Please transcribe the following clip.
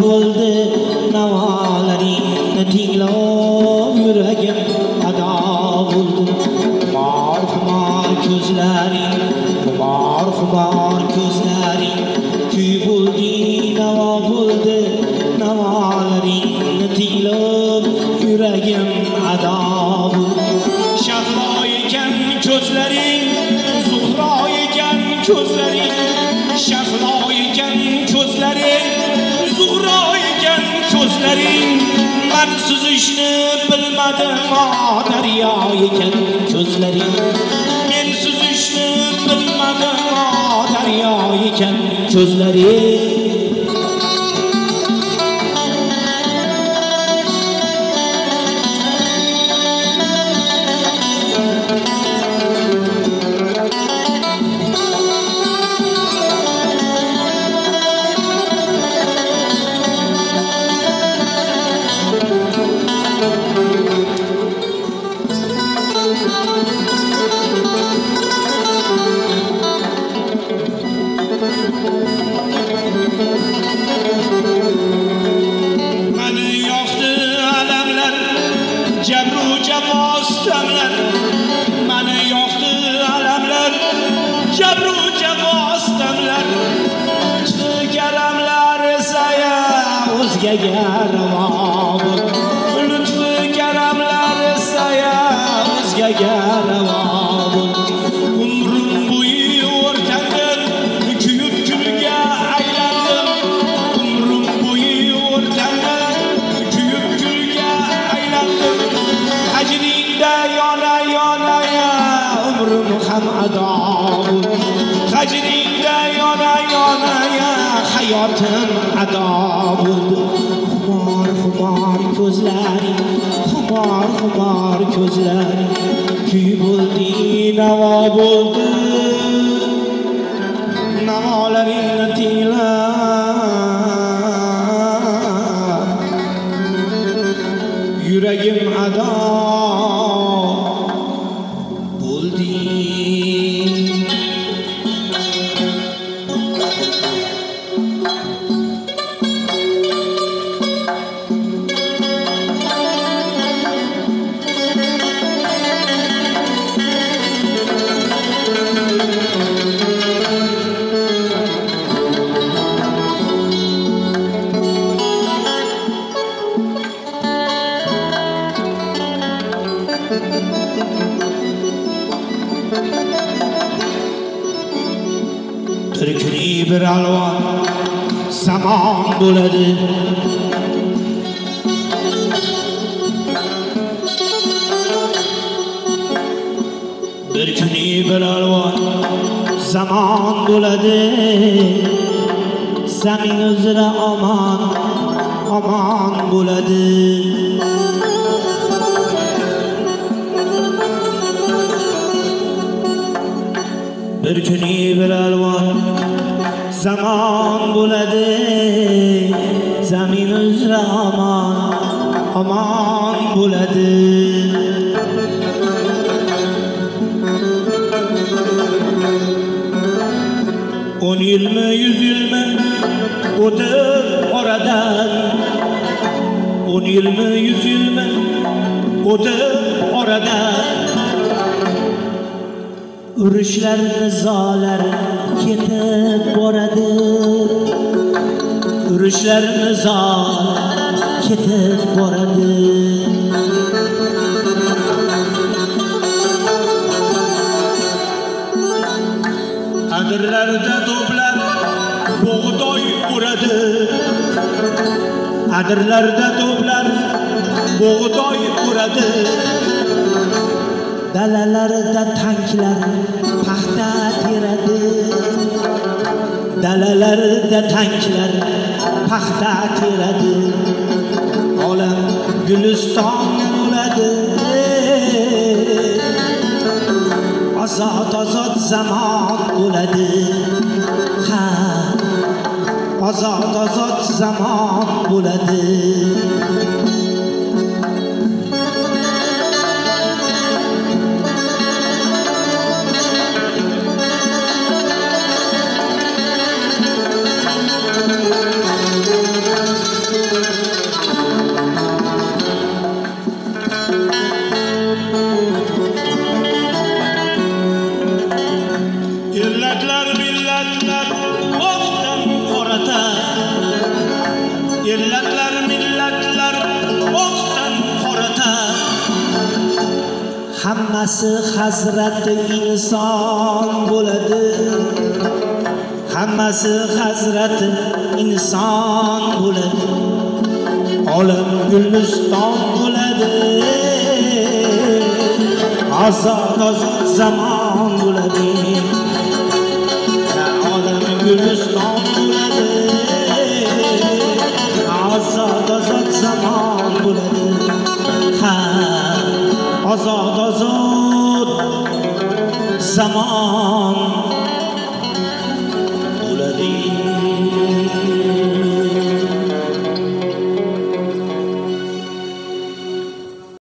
bo'ldi navolaring tinglab yuragim ado bo'ldi xumor xumor ko'zlaring xumor xumor ko'zlaring kuy bo'ldi navo bo'ldi navolaring tinglab yuragim ado bo'ldi shahlo ekan ko'zlaring zuhro ekan ko'zlaring ko'zlaring man suzishni bilmadim o daryo ekan ko'zlaring men suzishni bilmadim o daryo ekan ko'zlaring Yeah, sitamlar mani alamlar ham ado Tacrinda yana yana ya hayotim ado Xumor xumor ko'zlaring xumor xumor ko'zlaring kuy bo'ldi navo bo'ldi navolaringni tingla yuragim ado Erkeni bir alvan saman bo'ladi bir kuni bir alvon zamon bo'ladi zamin uzra omon omon bo'ladi bir kuni bir alvon zamon bo'ladi zamin uzra omon omon bo'ladi o'n yilmi yuz yilmi o'tib oradan. O'n yilmi yuz yilmi o'tib oradan. urushlar nizolar ketib boradi. Urushlar nizolar ketib boradi. Adirlarda to'plab bug'doy o'radi adirlarda to'plab bug'doy o'radi dalalarida tanklar paxta teradi. Dalalarida tanklar paxta teradi. Olam guliston bo'ladi. Ozod ozod zamon bo'ladi. Ha ozod ozod zamon bo'ladi. Hammasi hazrati inson bo'ladi. Hammasi hazrati inson bo'ladi. Olam guliston bo'ladi. Ozod ozod zamon bo'ladi ozod ozod zamon